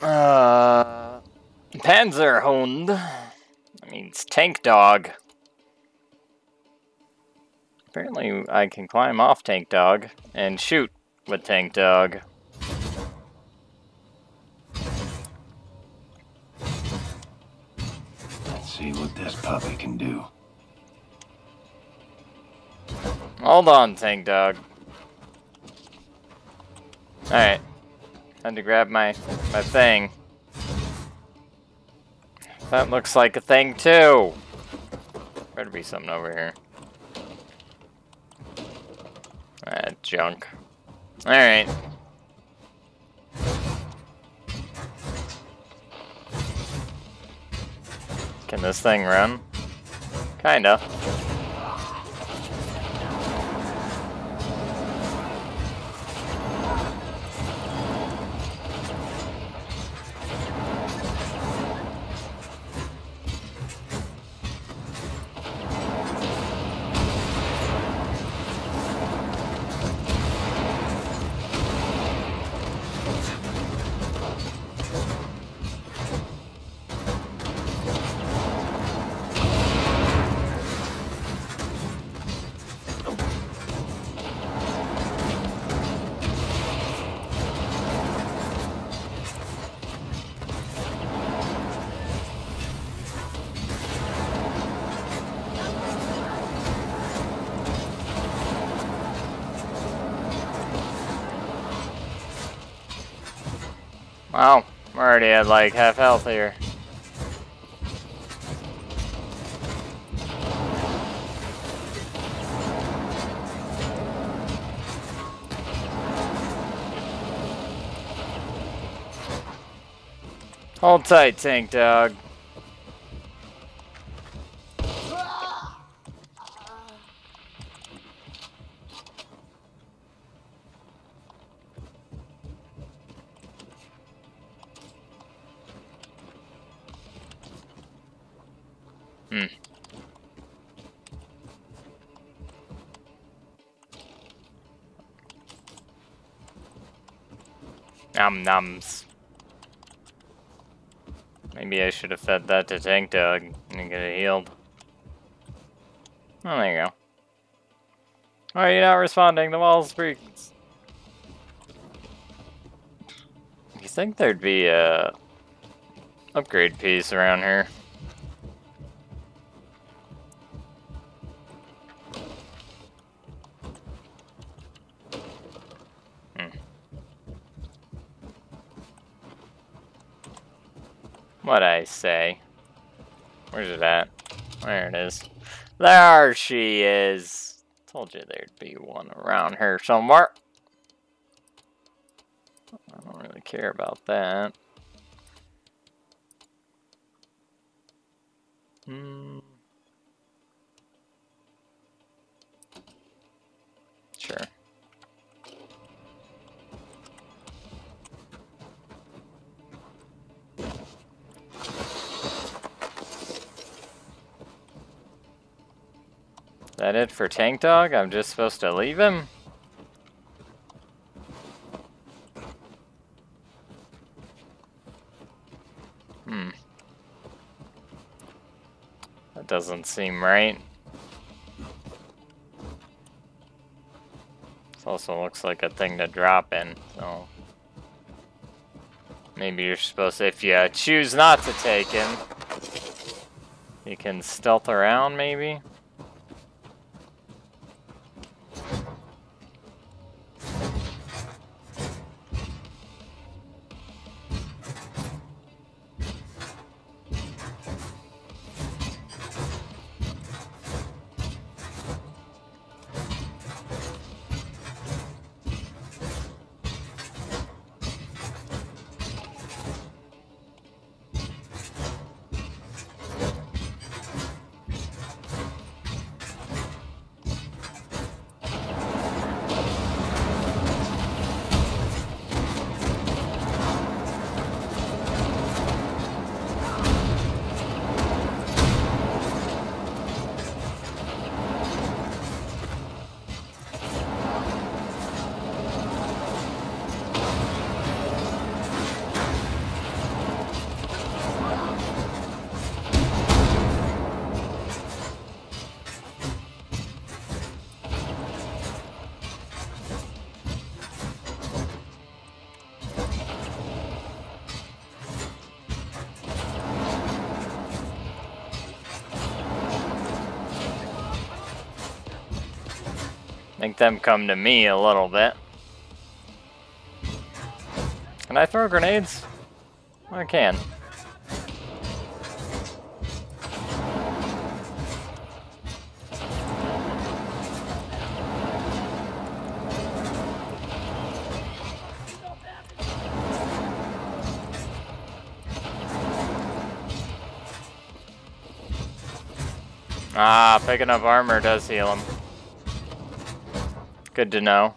Uh, Panzerhund. That means tank dog. Apparently, I can climb off tank dog and shoot with tank dog. Let's see what this puppy can do. Hold on, tank dog. Alright. Time to grab my, my thing. That looks like a thing too. Better be something over here. Ah, junk. Alright. Can this thing run? Kinda. Already at like half health here. Hold tight, tank dog. Hmm. Num nums. Maybe I should have fed that to Tank Dog and get it healed. Oh, there you go. Why are you not responding? The wall's breaks. You think there'd be a upgrade piece around here? What I say? Where's it at? There it is. There she is. Told you there'd be one around here somewhere. I don't really care about that. Hmm. Sure. That it for Tank Dog? I'm just supposed to leave him? Hmm. That doesn't seem right. This also looks like a thing to drop in, so... Maybe you're supposed to, if you choose not to take him, you can stealth around, maybe? Make them come to me a little bit. Can I throw grenades? I can. Ah, picking up armor does heal him. Good to know.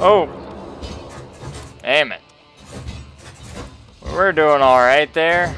Oh! Damn it. We're doing alright there.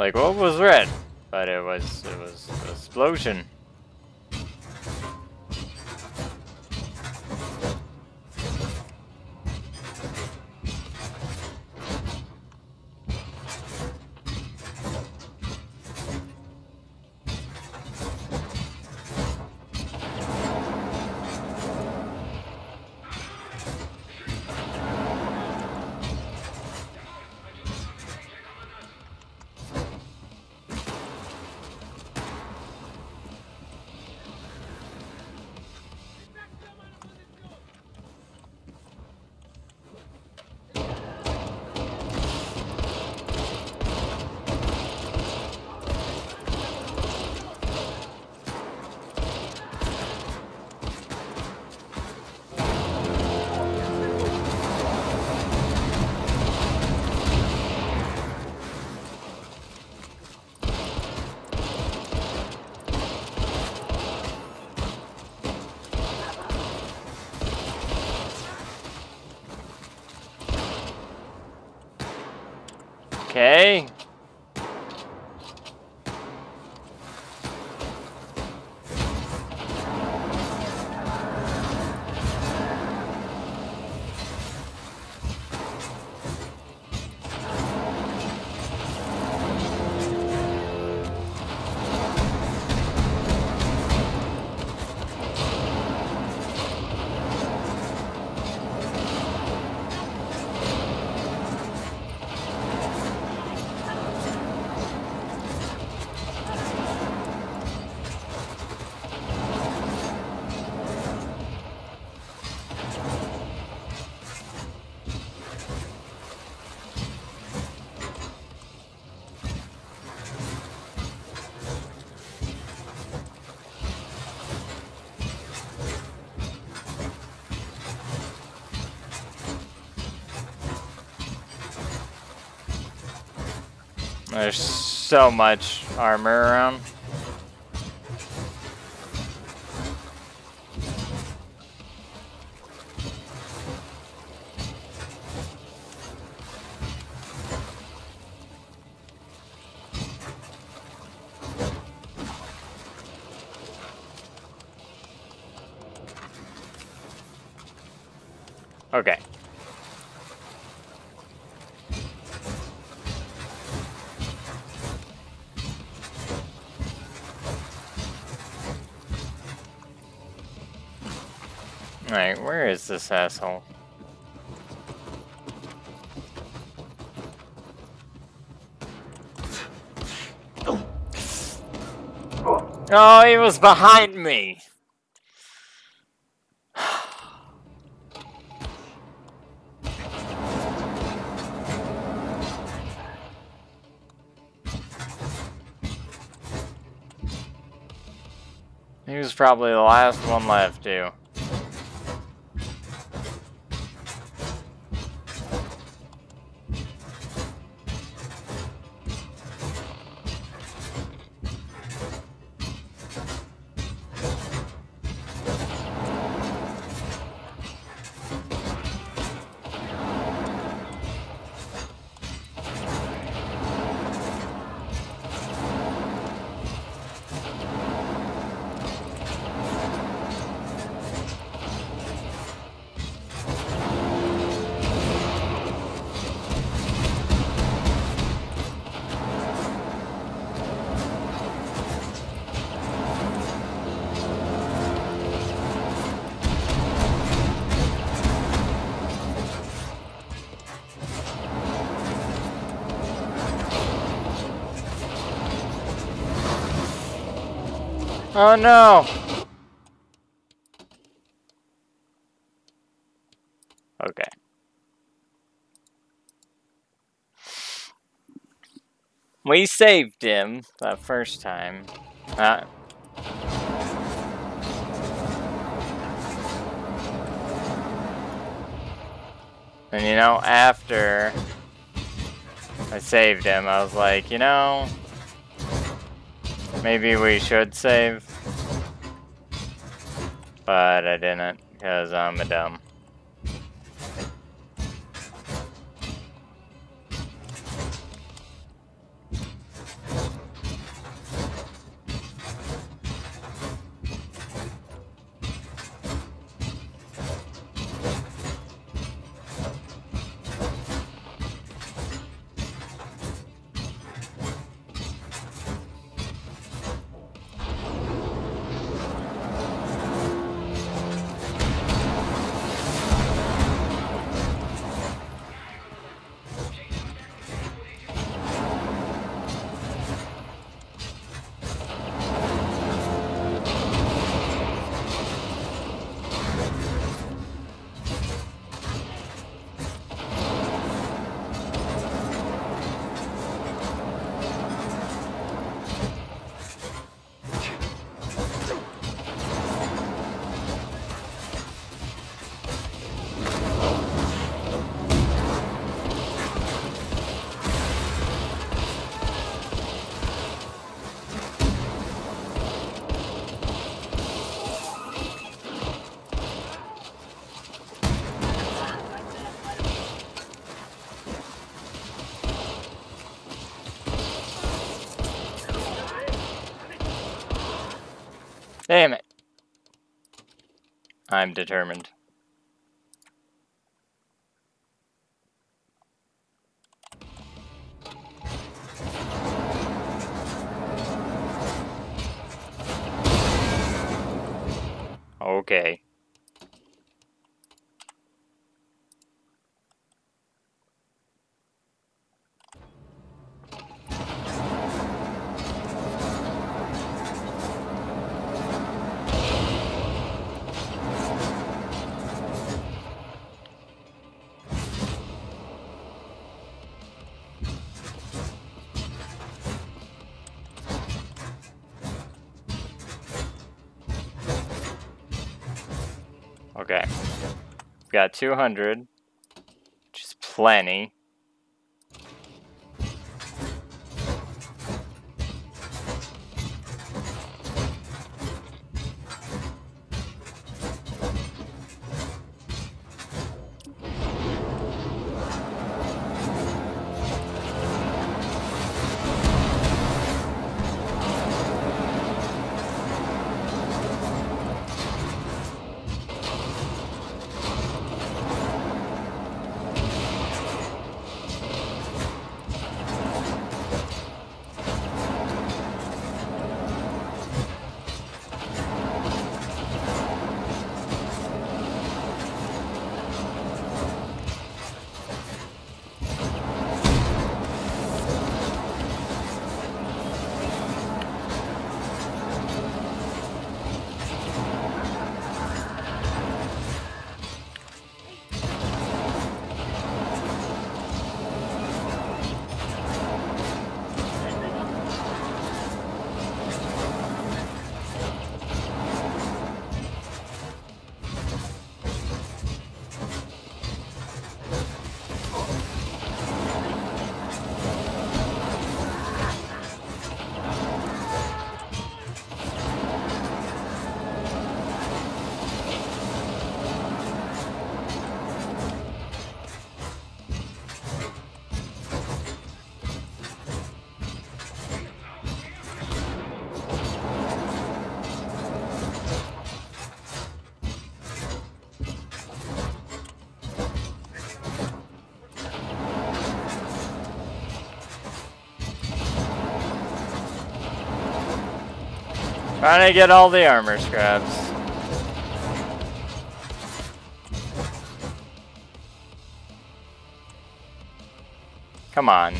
Like what was red? But it was it was explosion. Okay. There's so much armor around. Alright, where is this asshole? Oh, he was behind me! He was probably the last one left, too. Oh no! Okay. We saved him that first time. Uh, and you know, after I saved him, I was like, you know, maybe we should save. But I didn't, because I'm a dumb. I'm determined. Okay. Okay. Got 200, which is plenty. Trying to get all the armor scraps. Come on.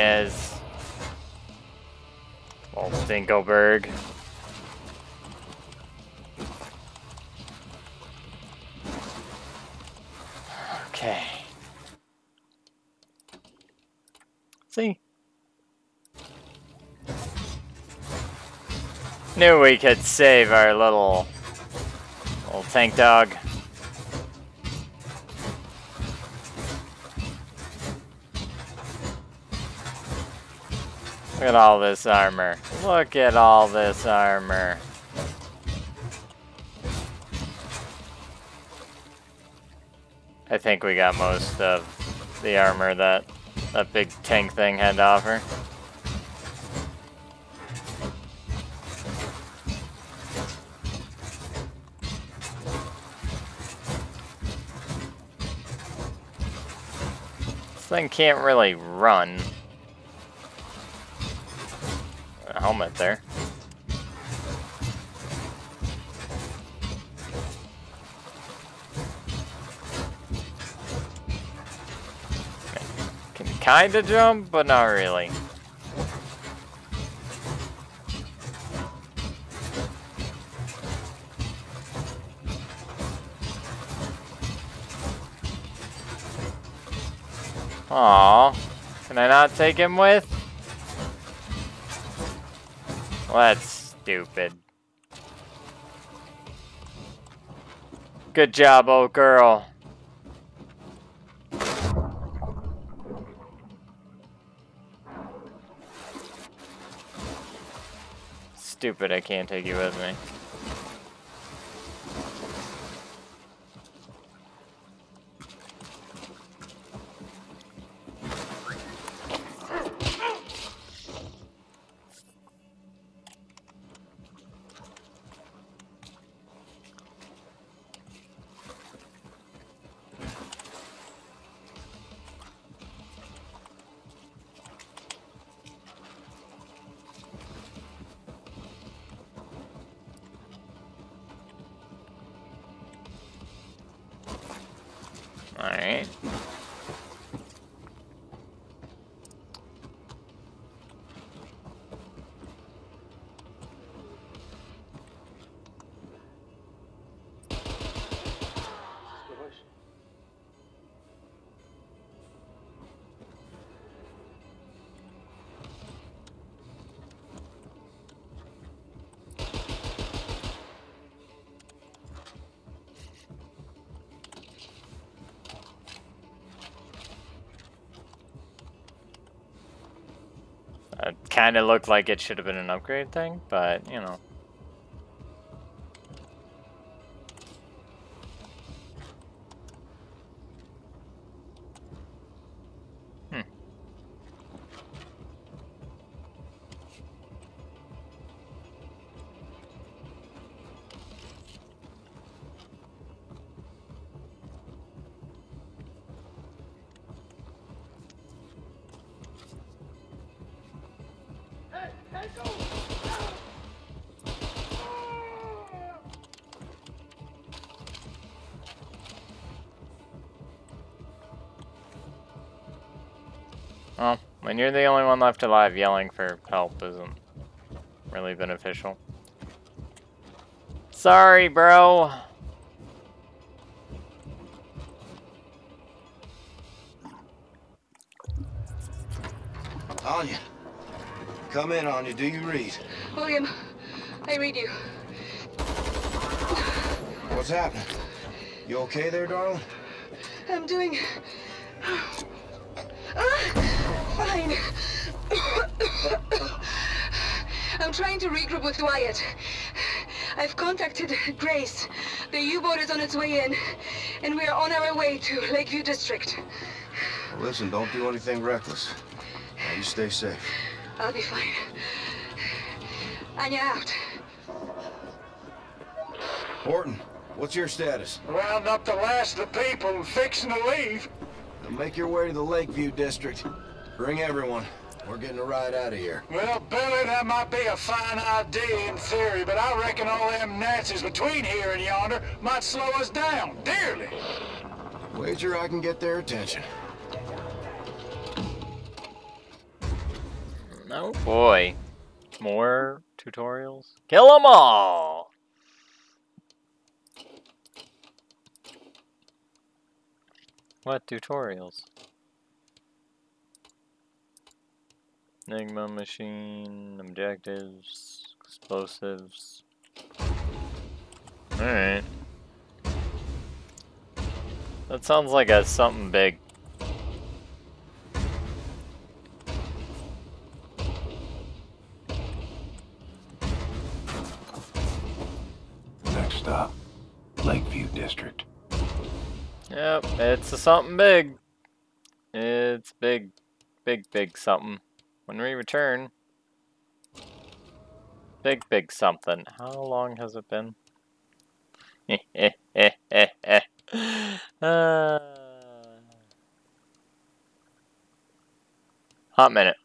Is. Old Dinkelberg. Okay. See? Knew we could save our little little tank dog. Look at all this armor. Look at all this armor. I think we got most of the armor that that big tank thing had to offer. This thing can't really run. Helmet there. Can kinda jump, but not really. Aw, can I not take him with? Well, that's stupid. Good job, old girl. Stupid, I can't take you with me. Alright. Kind of looked like it should have been an upgrade thing, but, you know. Well, when you're the only one left alive, yelling for help isn't really beneficial. Sorry, bro. Come in, Anya. Do you read? William, I read you. What's happening? You okay there, darling? I'm doing. Ah, fine. I'm trying to regroup with Wyatt. I've contacted Grace. The U-boat is on its way in, and we are on our way to Lakeview District. Listen, don't do anything reckless. Now you stay safe. I'll be fine. Anya out. Horton, what's your status? Round up the last of the people and fixing to leave. Now make your way to the Lakeview District. Bring everyone. We're getting a ride out of here. Well, Billy, that might be a fine idea in theory, but I reckon all them Nazis between here and yonder might slow us down, dearly. Wager I can get their attention. Oh boy. More tutorials? Kill them all! What tutorials? Enigma machine, objectives, explosives. Alright. That sounds like a something big. District. Yep, it's a something big. It's big, big, big something. When we return, big, big something. How long has it been? uh, hot minute.